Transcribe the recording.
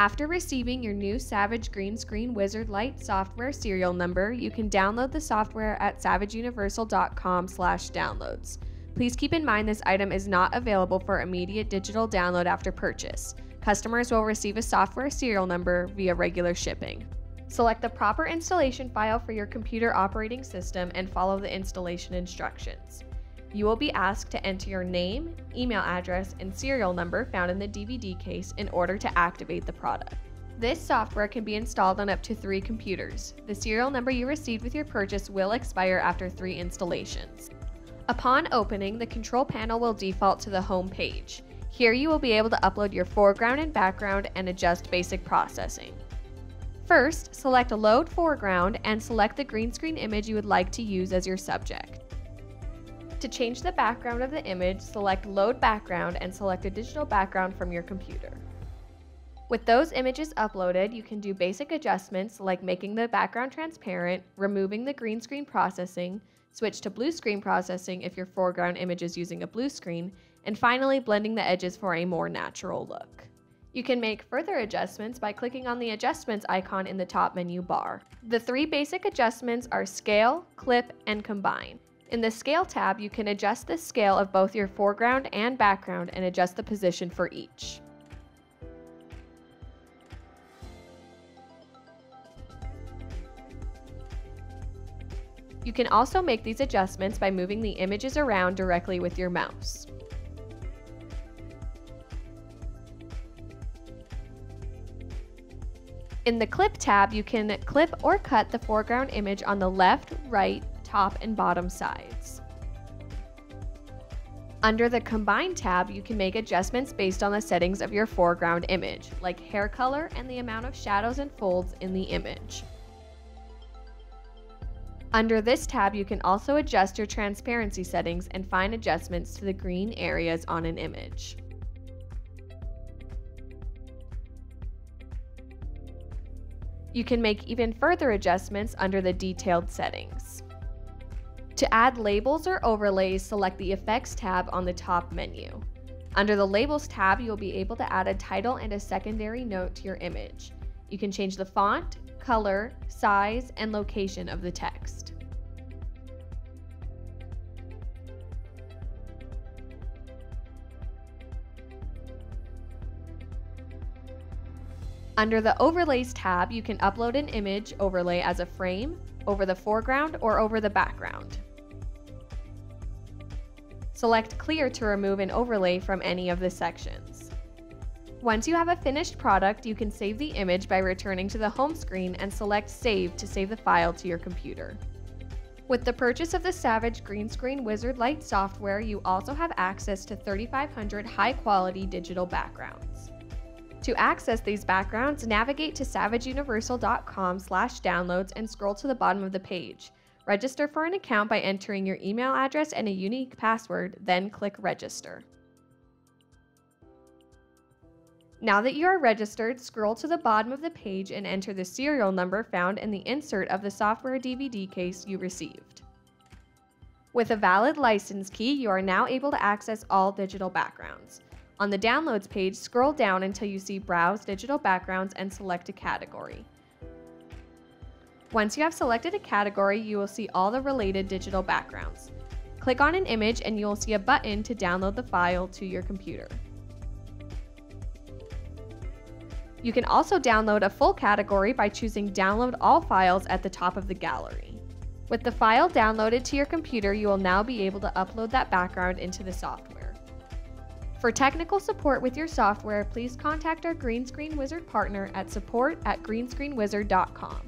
After receiving your new Savage Green Screen Wizard Lite software serial number, you can download the software at savageuniversal.com/downloads. Please keep in mind this item is not available for immediate digital download after purchase. Customers will receive a software serial number via regular shipping. Select the proper installation file for your computer operating system and follow the installation instructions. You will be asked to enter your name, email address, and serial number found in the DVD case in order to activate the product. This software can be installed on up to three computers. The serial number you received with your purchase will expire after three installations. Upon opening, the control panel will default to the home page. Here you will be able to upload your foreground and background and adjust basic processing. First, select Load Foreground and select the green screen image you would like to use as your subject. To change the background of the image, select Load Background and select a digital background from your computer. With those images uploaded, you can do basic adjustments like making the background transparent, removing the green screen processing, switch to blue screen processing if your foreground image is using a blue screen, and finally blending the edges for a more natural look. You can make further adjustments by clicking on the adjustments icon in the top menu bar. The three basic adjustments are scale, clip, and combine. In the scale tab, you can adjust the scale of both your foreground and background and adjust the position for each. You can also make these adjustments by moving the images around directly with your mouse. In the Clip tab, you can clip or cut the foreground image on the left, right, top, and bottom sides. Under the Combine tab, you can make adjustments based on the settings of your foreground image, like hair color and the amount of shadows and folds in the image. Under this tab, you can also adjust your transparency settings and find adjustments to the green areas on an image. You can make even further adjustments under the detailed settings. To add labels or overlays, select the Effects tab on the top menu. Under the Labels tab, you'll be able to add a title and a secondary note to your image. You can change the font, color, size, and location of the text. Under the Overlays tab, you can upload an image overlay as a frame, over the foreground, or over the background. Select Clear to remove an overlay from any of the sections. Once you have a finished product, you can save the image by returning to the home screen and select Save to save the file to your computer. With the purchase of the Savage Green Screen Wizard Lite software, you also have access to 3,500 high-quality digital backgrounds. To access these backgrounds, navigate to savageuniversal.com downloads and scroll to the bottom of the page. Register for an account by entering your email address and a unique password, then click Register. Now that you are registered, scroll to the bottom of the page and enter the serial number found in the insert of the software DVD case you received. With a valid license key, you are now able to access all digital backgrounds. On the Downloads page, scroll down until you see Browse Digital Backgrounds and select a category. Once you have selected a category, you will see all the related digital backgrounds. Click on an image and you will see a button to download the file to your computer. You can also download a full category by choosing Download All Files at the top of the gallery. With the file downloaded to your computer, you will now be able to upload that background into the software. For technical support with your software, please contact our Green Screen Wizard partner at support at greenscreenwizard.com.